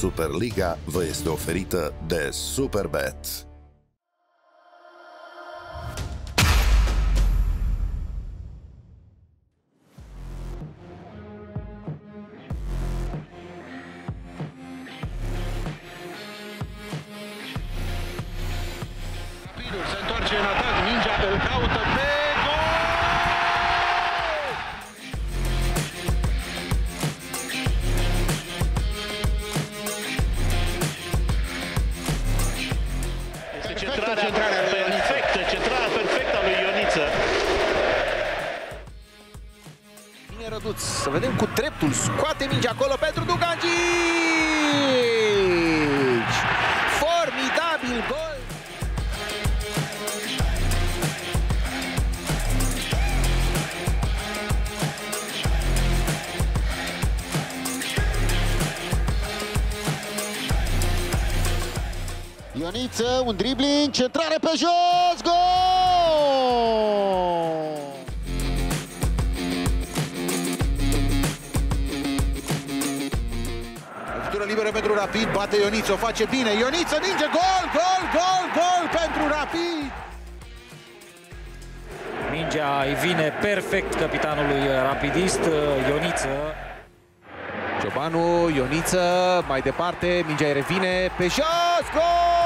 Superliga vă este oferită de Superbet. Rapidul se întoarce în atac, mingea îl caută centrarea, centrarea lui Ioniță. perfectă, centrarea perfectă a lui Ioniță. Bine răduț. Să vedem cu dreptul. Scoate mingea acolo pentru Dugangici! Ioniță, un dribbling, centrare pe jos, gol! Lovitură liberă pentru Rapid, bate Ioniță, o face bine. Ioniță, ninge, gol, gol, gol, gol pentru Rapid! Mingea îi vine perfect capitanului rapidist, Ioniță. Ciobanu, Ioniță, mai departe, mingea îi revine pe jos, gol!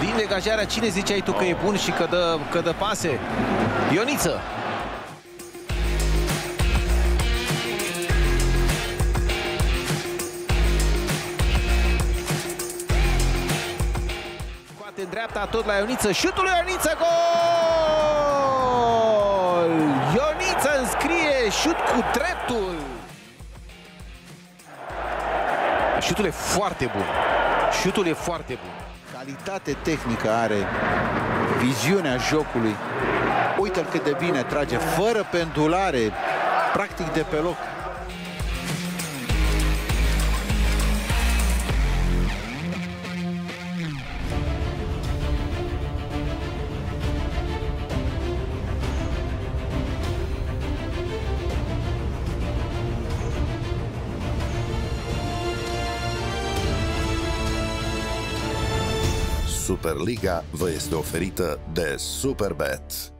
Din degajarea, cine ziceai tu că e bun și că dă, că dă pase? Ioniță! Dreapta, tot la Ioniță, șutul lui Ioniță, gol! Ioniță înscrie șut cu dreptul! Șutul e foarte bun. Șutul e foarte bun. Calitate tehnică are, viziunea jocului. Uite-l cât de bine trage, fără pendulare, practic de pe loc. Superliga vă este oferită de Superbet.